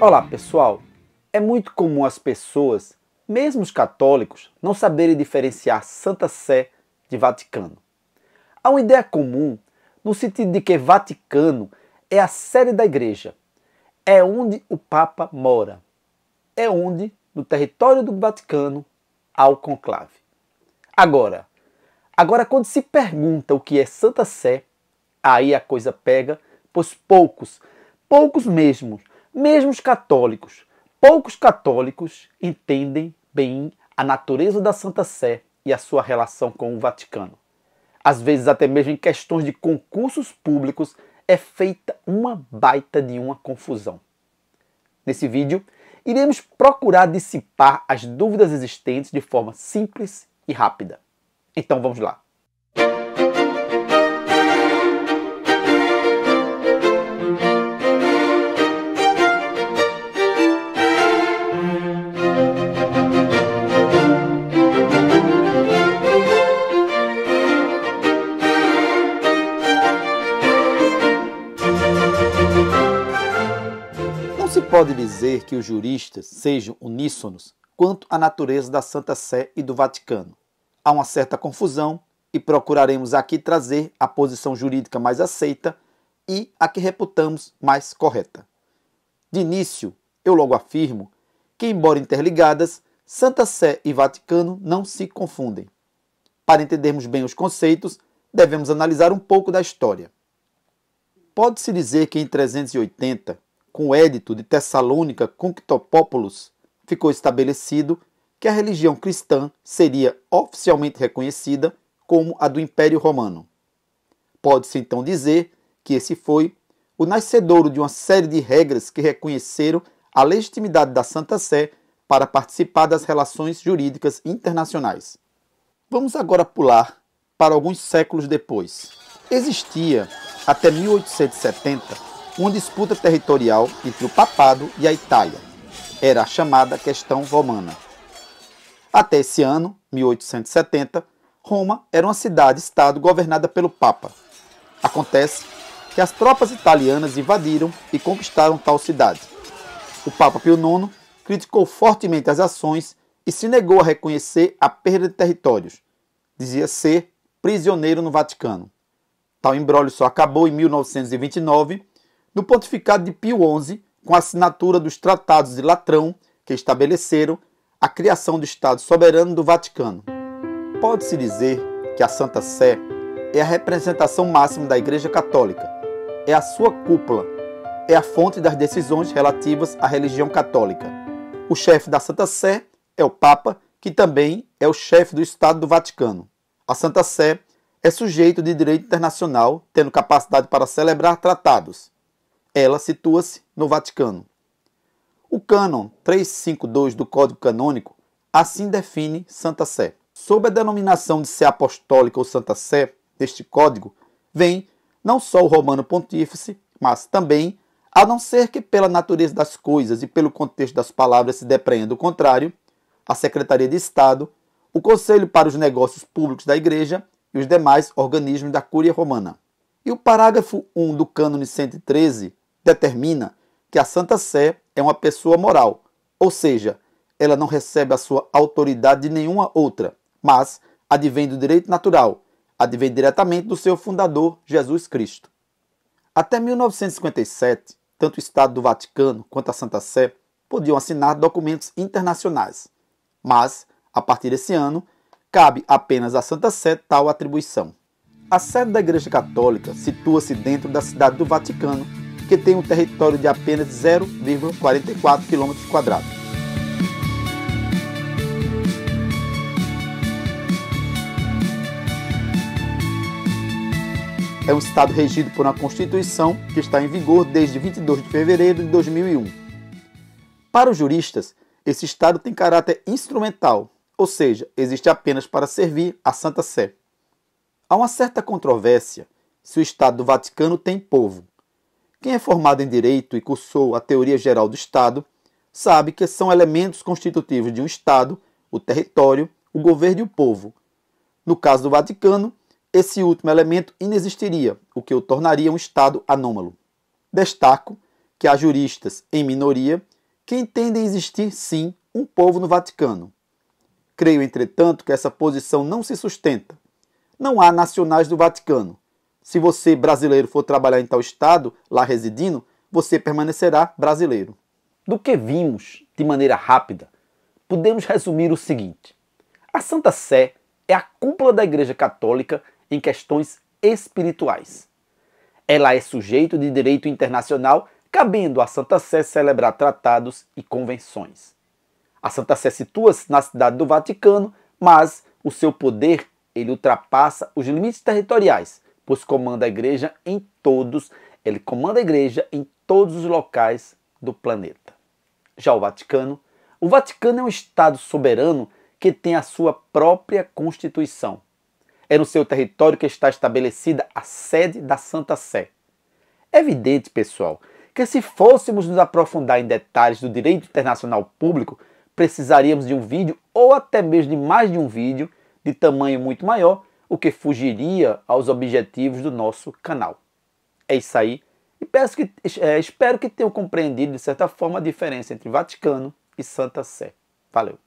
Olá pessoal, é muito comum as pessoas, mesmo os católicos, não saberem diferenciar Santa Sé de Vaticano. Há uma ideia comum no sentido de que Vaticano é a sede da igreja, é onde o Papa mora, é onde, no território do Vaticano, há o conclave. Agora, agora quando se pergunta o que é Santa Sé, aí a coisa pega, pois poucos, poucos mesmos, mesmo os católicos, poucos católicos entendem bem a natureza da Santa Sé e a sua relação com o Vaticano. Às vezes, até mesmo em questões de concursos públicos, é feita uma baita de uma confusão. Nesse vídeo, iremos procurar dissipar as dúvidas existentes de forma simples e rápida. Então vamos lá. Pode dizer que os juristas sejam uníssonos quanto à natureza da Santa Sé e do Vaticano. Há uma certa confusão e procuraremos aqui trazer a posição jurídica mais aceita e a que reputamos mais correta. De início, eu logo afirmo que, embora interligadas, Santa Sé e Vaticano não se confundem. Para entendermos bem os conceitos, devemos analisar um pouco da história. Pode-se dizer que em 380, com o Édito de Tessalônica Conctopópolis, ficou estabelecido que a religião cristã seria oficialmente reconhecida como a do Império Romano. Pode-se então dizer que esse foi o nascedouro de uma série de regras que reconheceram a legitimidade da Santa Sé para participar das relações jurídicas internacionais. Vamos agora pular para alguns séculos depois. Existia, até 1870, uma disputa territorial entre o papado e a Itália. Era a chamada questão romana. Até esse ano, 1870, Roma era uma cidade-estado governada pelo Papa. Acontece que as tropas italianas invadiram e conquistaram tal cidade. O Papa Pio IX criticou fortemente as ações e se negou a reconhecer a perda de territórios. Dizia ser prisioneiro no Vaticano. Tal embrólio só acabou em 1929, no pontificado de Pio XI, com a assinatura dos Tratados de Latrão, que estabeleceram a criação do Estado soberano do Vaticano. Pode-se dizer que a Santa Sé é a representação máxima da Igreja Católica, é a sua cúpula, é a fonte das decisões relativas à religião católica. O chefe da Santa Sé é o Papa, que também é o chefe do Estado do Vaticano. A Santa Sé é sujeito de direito internacional, tendo capacidade para celebrar tratados. Ela situa-se no Vaticano. O cânon 352 do Código Canônico assim define Santa Sé. Sob a denominação de Sé Apostólica ou Santa Sé, deste código, vem não só o Romano Pontífice, mas também, a não ser que pela natureza das coisas e pelo contexto das palavras se depreenda o contrário, a Secretaria de Estado, o Conselho para os Negócios Públicos da Igreja e os demais organismos da Cúria Romana. E o parágrafo 1 do Cânone 113 determina que a Santa Sé é uma pessoa moral, ou seja, ela não recebe a sua autoridade de nenhuma outra, mas advém do direito natural, advém diretamente do seu fundador, Jesus Cristo. Até 1957, tanto o Estado do Vaticano quanto a Santa Sé podiam assinar documentos internacionais, mas, a partir desse ano, cabe apenas à Santa Sé tal atribuição. A sede da Igreja Católica situa-se dentro da cidade do Vaticano, que tem um território de apenas 0,44 km. É um estado regido por uma Constituição que está em vigor desde 22 de fevereiro de 2001. Para os juristas, esse estado tem caráter instrumental, ou seja, existe apenas para servir a Santa Sé. Há uma certa controvérsia se o Estado do Vaticano tem povo. Quem é formado em direito e cursou a teoria geral do Estado sabe que são elementos constitutivos de um Estado o território, o governo e o povo. No caso do Vaticano, esse último elemento inexistiria, o que o tornaria um Estado anômalo. Destaco que há juristas, em minoria, que entendem existir sim um povo no Vaticano. Creio, entretanto, que essa posição não se sustenta. Não há nacionais do Vaticano. Se você, brasileiro, for trabalhar em tal estado, lá residindo, você permanecerá brasileiro. Do que vimos, de maneira rápida, podemos resumir o seguinte: a Santa Sé é a cúpula da Igreja Católica em questões espirituais. Ela é sujeito de direito internacional, cabendo à Santa Sé celebrar tratados e convenções. A Santa Sé situa-se na cidade do Vaticano, mas o seu poder ele ultrapassa os limites territoriais, pois comanda a igreja em todos, ele comanda a igreja em todos os locais do planeta. Já o Vaticano, o Vaticano é um estado soberano que tem a sua própria constituição. É no seu território que está estabelecida a sede da Santa Sé. É evidente, pessoal, que se fôssemos nos aprofundar em detalhes do direito internacional público, precisaríamos de um vídeo ou até mesmo de mais de um vídeo de tamanho muito maior, o que fugiria aos objetivos do nosso canal. É isso aí. E peço que, é, espero que tenham compreendido de certa forma a diferença entre Vaticano e Santa Sé. Valeu!